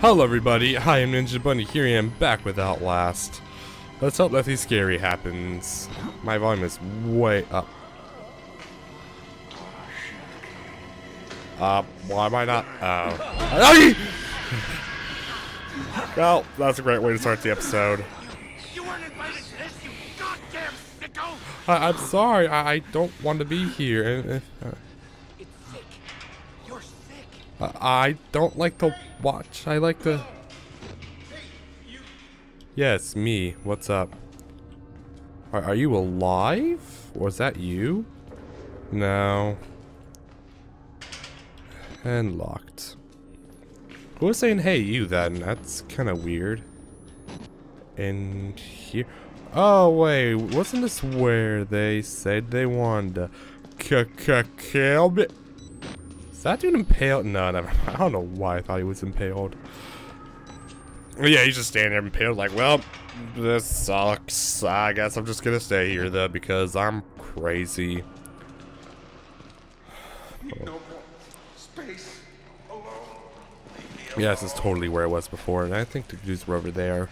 Hello everybody, I am Ninja Bunny here I am back with Outlast. Let's hope nothing scary happens. My volume is way up. Uh, why am I not? Uh, well, that's a great way to start the episode. I, I'm sorry, I, I don't want to be here. Uh, I don't like to watch. I like to. Yes, me. What's up? Are, are you alive? Was that you? No. And locked. Who was saying hey you then? That's kind of weird. And here. Oh wait, wasn't this where they said they wanted to k k kill me? Is that dude impaled? No, never. I don't know why I thought he was impaled. Yeah, he's just standing there impaled, like, well, this sucks. I guess I'm just gonna stay here though because I'm crazy. Alone. Yeah, this is totally where I was before, and I think the dudes were over there.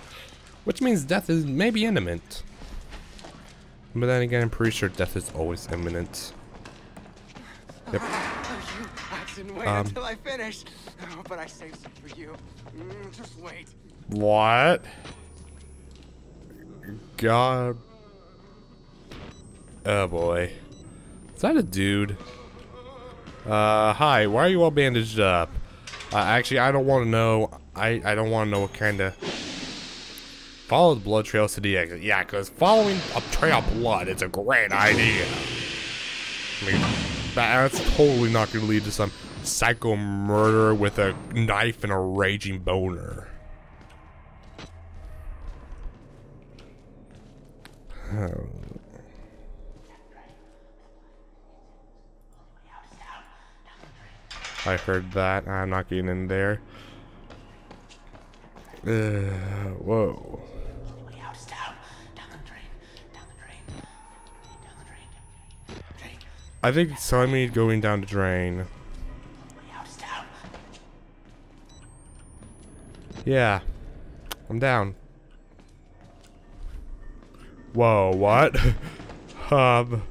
Which means death is maybe imminent. But then again, I'm pretty sure death is always imminent. Yep. Didn't wait Um, until I finish. Oh, but I saved some for you. Mm, just wait. What? God. Oh boy. Is that a dude? Uh, hi, why are you all bandaged up? Uh, actually, I don't want to know. I, I don't want to know what kind of... Follow the blood trails to the exit. Yeah, because following a trail of blood is a great idea. I mean, that's totally not going to lead to some psycho murderer with a knife and a raging boner. I heard that. I'm not getting in there. Uh, whoa. I think it's telling me going down the drain. Yeah. I'm down. Whoa, what? um,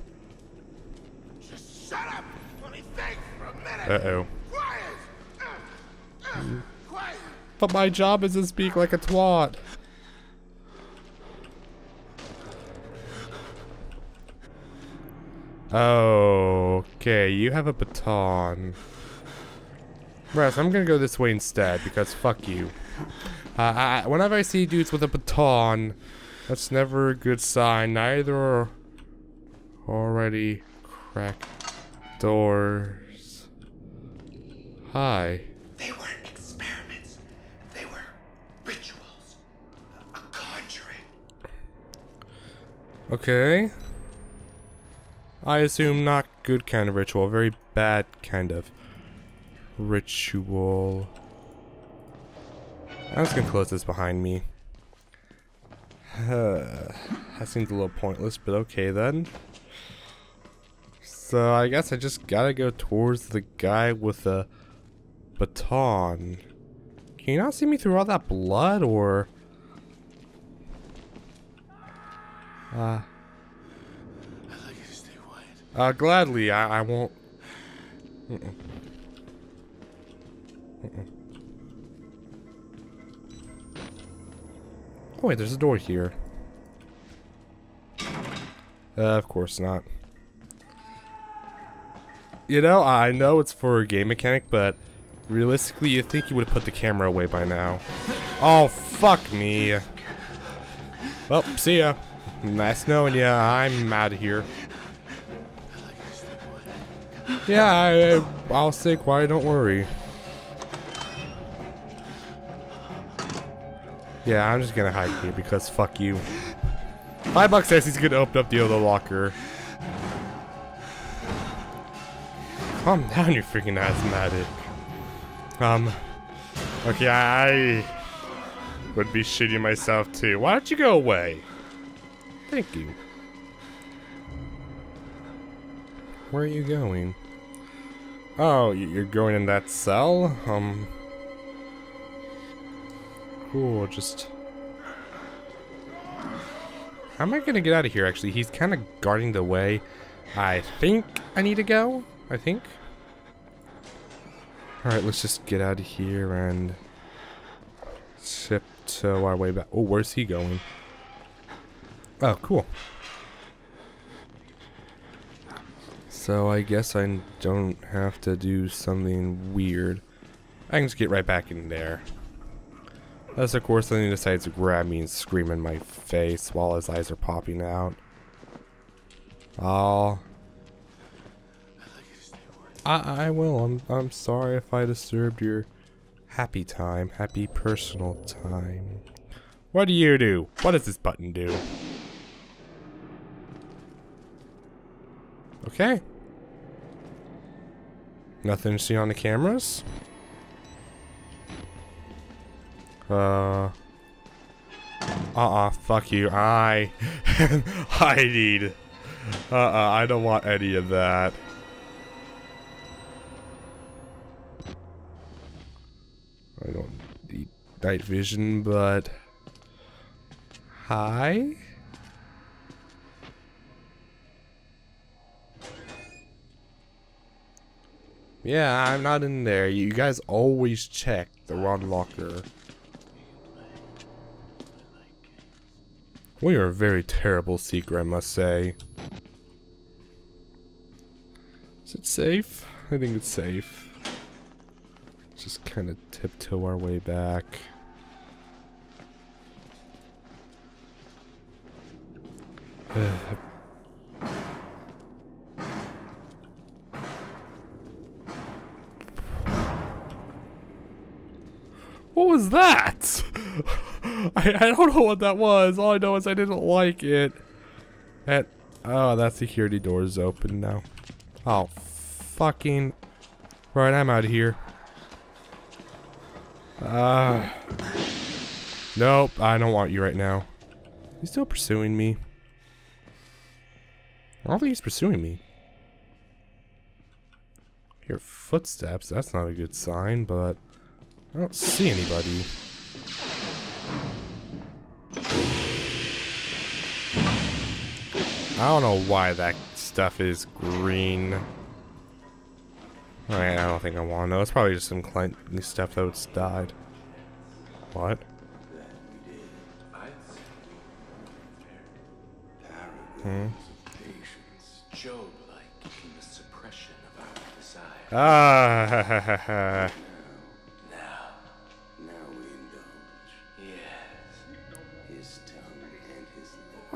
Just shut up! Let me think for a minute! uh-oh. Quiet! Uh, uh, quiet! But my job is to speak like a twat. Okay, you have a baton. Russ, I'm gonna go this way instead because fuck you. Uh, I, whenever I see dudes with a baton, that's never a good sign. Neither are already cracked doors. Hi. They weren't experiments. They were rituals. A conjuring. Okay. I assume not good kind of ritual, very bad kind of ritual. I'm just gonna close this behind me. that seems a little pointless, but okay then. So I guess I just gotta go towards the guy with the baton. Can you not see me through all that blood, or... Uh... I'd like you to stay quiet. Uh, gladly, I, I won't. Oh wait, there's a door here. Uh, of course not. You know, I know it's for a game mechanic, but realistically, you think you would have put the camera away by now. Oh, fuck me. Well, see ya. Nice knowing ya. I'm out of here. Yeah, I, I'll stay quiet, don't worry. Yeah, I'm just gonna hide here because fuck you. Five bucks says he's gonna open up the other locker. Calm down, you freaking asthmatic. Um, okay, I would be shitting myself too. Why don't you go away? Thank you. Where are you going? Oh, you're going in that cell? Um. Cool. Just. How am I gonna get out of here, actually? He's kind of guarding the way. I think I need to go. I think. Alright, let's just get out of here and. Tiptoe our way back. Oh, where's he going? Oh, cool. So I guess I don't have to do something weird. I can just get right back in there. Unless of course then he decides to grab me and scream in my face while his eyes are popping out. Oh. I, I will. I'm, I'm sorry if I disturbed your happy time. Happy personal time. What do you do? What does this button do? Okay. Nothing to see on the cameras? Uh. Uh-uh, fuck you. I... I need... Uh-uh, I don't want any of that. I don't need night vision, but... Hi? Yeah, I'm not in there. You guys always check the wrong locker. We are a very terrible seeker, I must say. Is it safe? I think it's safe. Just kind of tiptoe our way back. What was that? I, I don't know what that was. All I know is I didn't like it. That oh, that security door is open now. Oh, fucking. Right, I'm out of here. Ah. Uh, nope, I don't want you right now. He's still pursuing me. I don't think he's pursuing me. Hear footsteps. That's not a good sign, but I don't see anybody. I don't know why that stuff is green. Alright, I don't think I want to know. It's probably just some client stuff that's died. What? Hmm? Ah,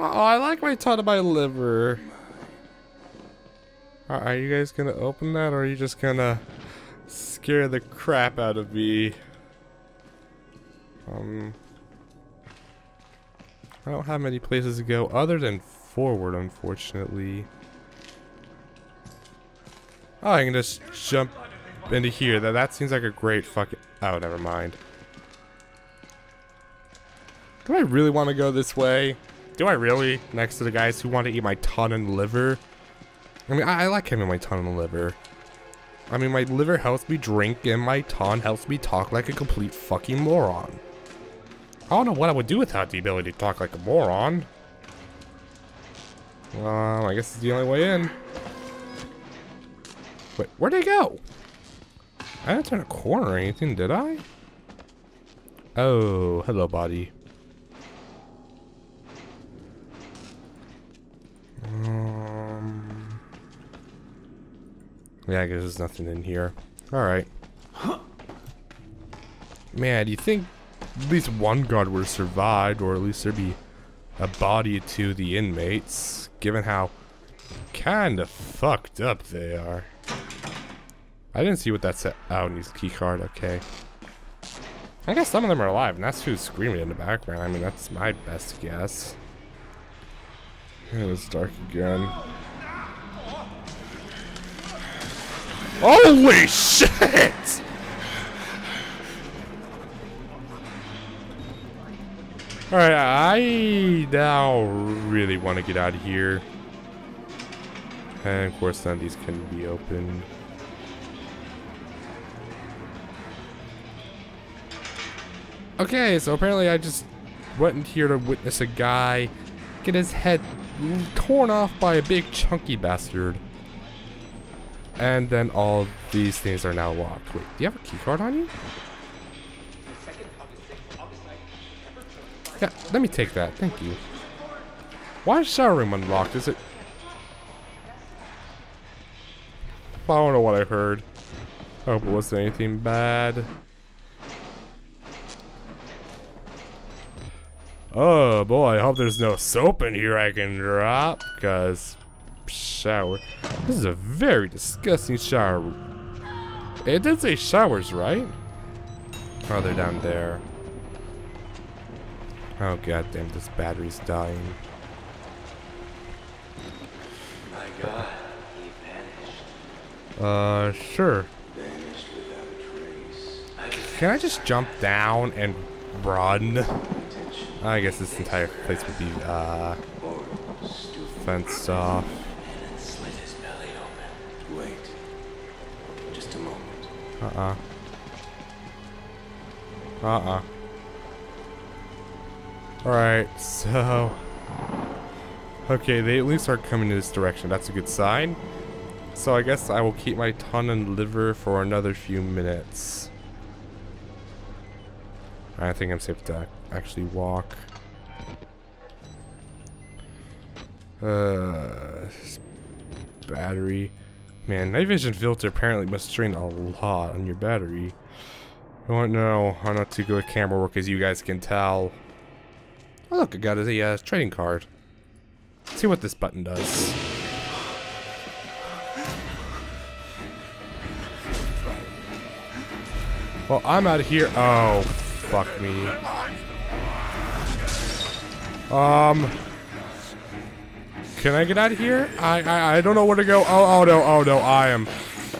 Oh, I like my and my liver. Are you guys gonna open that, or are you just gonna scare the crap out of me? Um, I don't have many places to go other than forward, unfortunately. Oh, I can just jump into here. That that seems like a great fucking. Oh, never mind. Do I really want to go this way? Do I really? Next to the guys who want to eat my ton and liver? I mean, I, I like having my ton and liver. I mean, my liver helps me drink, and my ton helps me talk like a complete fucking moron. I don't know what I would do without the ability to talk like a moron. Well, I guess it's the only way in. Wait, where'd they go? I didn't turn a corner or anything, did I? Oh, hello, body. Um, yeah, I guess there's nothing in here. Alright. Man, do you think at least one guard would have survived, or at least there'd be a body to the inmates, given how kinda fucked up they are. I didn't see what that said. Oh, needs key card, okay. I guess some of them are alive, and that's who's screaming in the background. I mean, that's my best guess. Yeah, it's dark again. Holy shit! Alright, I now really want to get out of here. And of course none of these can be opened. Okay, so apparently I just went in here to witness a guy get his head Mm, torn off by a big chunky bastard. And then all these things are now locked. Wait, do you have a key card on you? Yeah, let me take that. Thank you. Why is shower room unlocked? Is it... I don't know what I heard. Hope it wasn't anything bad. Oh boy, I hope there's no soap in here I can drop, because shower. This is a very disgusting shower. It did say showers, right? Oh, they're down there. Oh goddamn, this battery's dying. My God, he vanished. Uh, sure. Vanished without a trace. Can I just jump down and run? I guess this entire place would be, uh, fenced off. Slit his belly open. Wait. Just a moment. Uh-uh. Uh-uh. Alright, so... Okay, they at least are coming in this direction. That's a good sign. So I guess I will keep my tongue and liver for another few minutes. I think I'm safe to actually walk. Uh, battery. Man, night vision filter apparently must drain a lot on your battery. I don't know how not too good with camera work as you guys can tell. Oh look, I got a uh, trading card. Let's see what this button does. Well, I'm out of here. Oh, fuck me. Um, can I get out of here? I, I I don't know where to go. Oh oh no oh no I am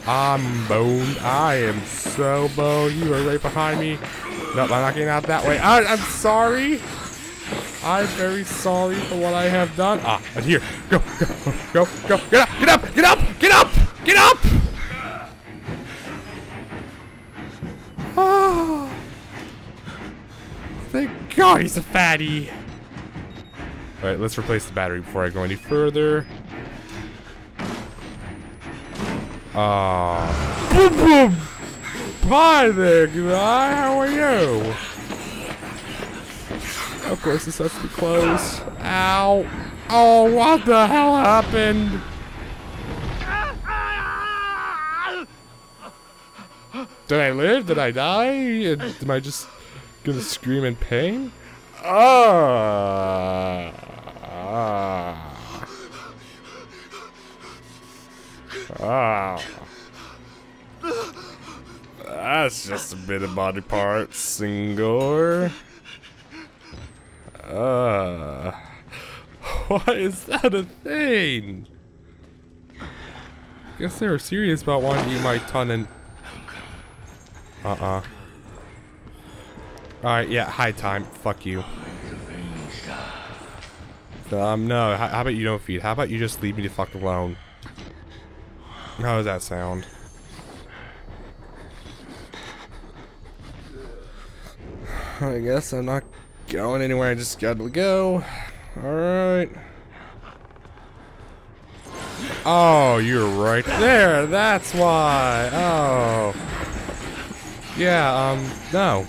I'm boned. I am so boned. You are right behind me. No, I'm not getting out that way. I, I'm sorry. I'm very sorry for what I have done. Ah, I'm here. Go, go, go, go. Get up, get up, get up, get up, get up. Oh. Thank God he's a fatty. Alright, let's replace the battery before I go any further. Ah. boom, boom. Hi there, guy. How are you? Of course, this has to be closed. Ow. Oh, what the hell happened? Did I live? Did I die? Am I just gonna scream in pain? Ah. Ah. Ah. That's just a bit of body parts, Singor. Uh, why is that a thing? Guess they were serious about wanting to eat my ton and. Uh-uh. Alright, yeah, high time. Fuck you. Um, no, how, how about you don't feed? How about you just leave me the fuck alone? How does that sound? I guess I'm not going anywhere. I just gotta go. Alright. Oh, you're right there. That's why. Oh. Yeah, um, no.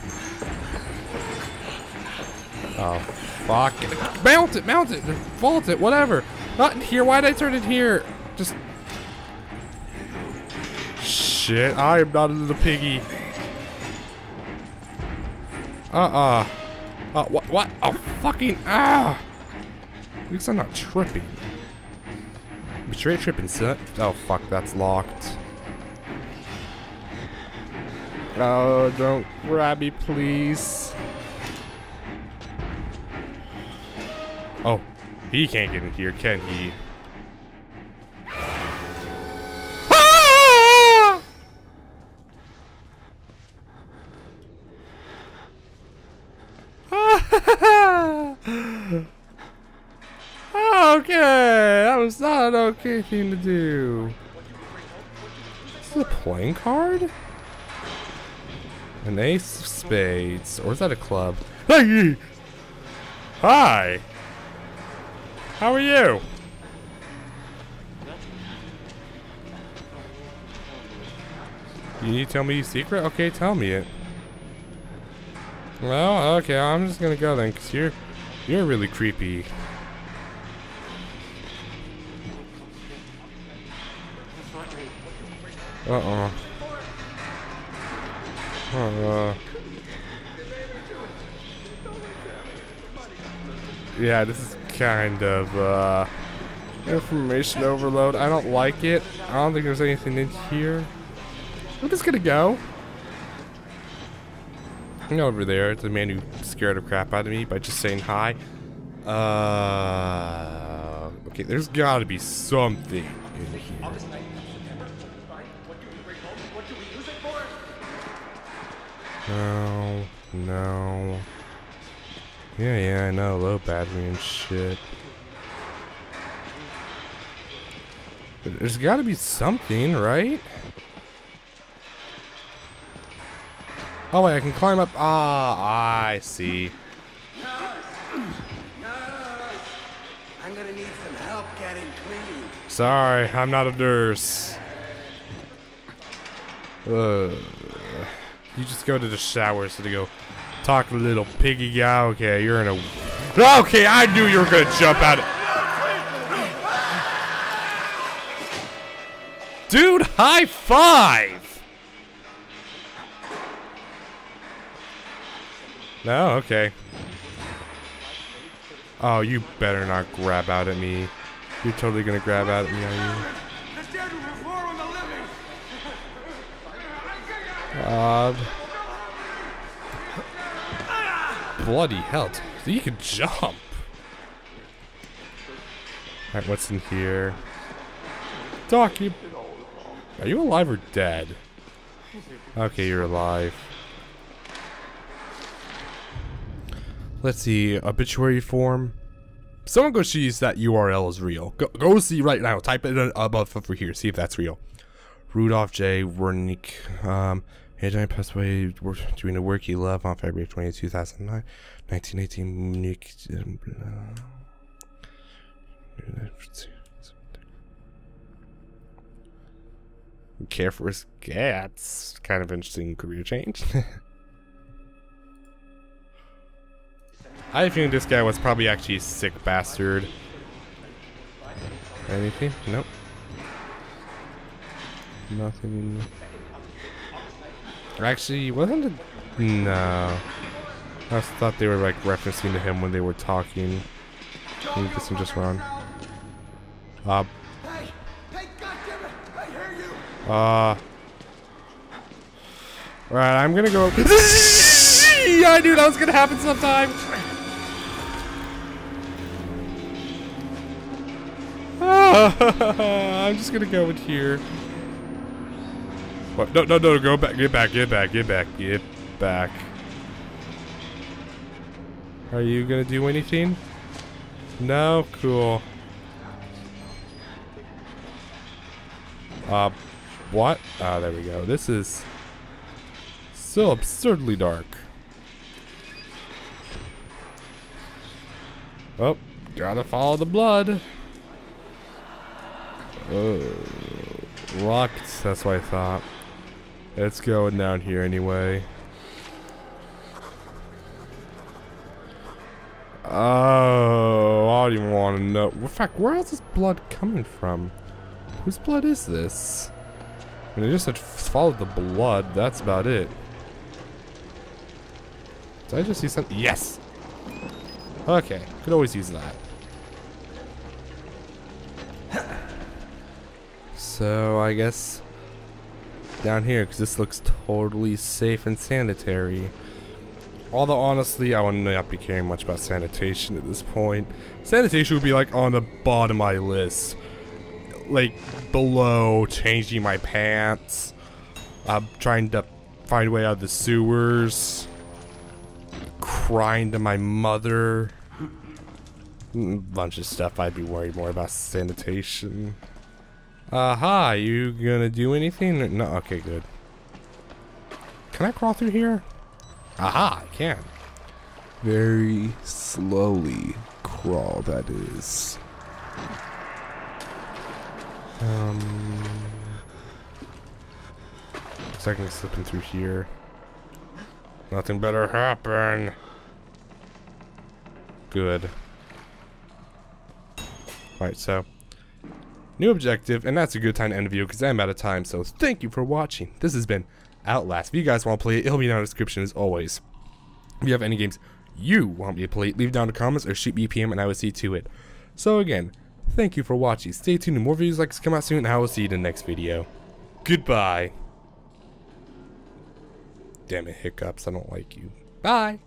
Oh, fuck. It. Mount it, mount it, vault it, whatever. Not in here. Why did I turn it here? Just. Shit, I am not a little piggy. Uh-uh. Uh, what? What? Oh, fucking, ah! At least I'm not tripping. I'm straight tripping, son. Oh, fuck, that's locked. Oh, don't grab me, please. Oh, he can't get in here, can he? Ah! okay, that was not an okay thing to do. Is This a playing card? An ace of spades. Or is that a club? Hey! Hi! How are you? You need to tell me your secret? Okay, tell me it. Well, okay, I'm just gonna go then, because you're, you're really creepy. Uh-oh. Uh, yeah, this is kind of, uh, information overload. I don't like it. I don't think there's anything in here. I'm just gonna go. And over there, it's a man who scared the crap out of me by just saying hi. Uh, okay, there's gotta be something in here. No, no. Yeah, yeah, I know, low battery and shit. There's gotta be something, right? Oh wait, I can climb up. Ah, I see. I'm gonna need some help getting clean. Sorry, I'm not a nurse. Uh, you just go to the shower to go talk to little piggy guy. Okay, you're in a. Okay, I knew you were gonna jump out. Dude, high five! No, okay. Oh, you better not grab out at me. You're totally gonna grab out at me, are you? The stairs will reform on the living. God. Bloody hell. You can jump. Alright, what's in here? Doc, you... Are you alive or dead? Okay, you're alive. Let's see, obituary form. Someone go see if that URL is real. Go, go see right now. Type it above over here. See if that's real. Rudolf J. Wernick. Um, Hedgehog passed away doing the work he loved on February 20, 2009. 1918, Munich. um, uh, Care for his cats. Kind of interesting career change. I think this guy was probably actually a sick bastard. Anything? Nope. Nothing. Actually, wasn't it? No. I thought they were like referencing to him when they were talking. Maybe this one just wrong. Uh, Hey, hey, goddammit! I hear you. uh. Right, I'm gonna go. I knew that was gonna happen sometime. I'm just gonna go in here. What? No, no, no, go back, get back, get back, get back, get back. Are you gonna do anything? No? Cool. Uh, what? Ah, there we go. This is so absurdly dark. Oh, gotta follow the blood. Oh, locked. That's what I thought. It's going down here anyway. Oh, I don't even want to know. In fact, where else is blood coming from? Whose blood is this? I mean, I just said follow the blood. That's about it. Did I just see something? Yes! Okay, could always use that. So, I guess down here, because this looks totally safe and sanitary. Although, honestly, I would not be caring much about sanitation at this point. Sanitation would be, like, on the bottom of my list. Like, below changing my pants. I'm trying to find a way out of the sewers. Crying to my mother. Mm, bunch of stuff I'd be worried more about sanitation. Uh, hi, you gonna do anything? No, okay, good. Can I crawl through here? Aha, I can. Very slowly crawl, that is. Um, looks like I can slip through here. Nothing better happen. Good. Alright, so new objective, and that's a good time to end the video because I'm out of time. So thank you for watching. This has been Outlast. If you guys want to play it, it'll be down in the description as always. If you have any games you want me to play, leave down in the comments or shoot me a PM and I will see to it. So again, thank you for watching. Stay tuned, more videos like this come out soon, and I will see you in the next video. Goodbye. Damn it, hiccups. I don't like you. Bye.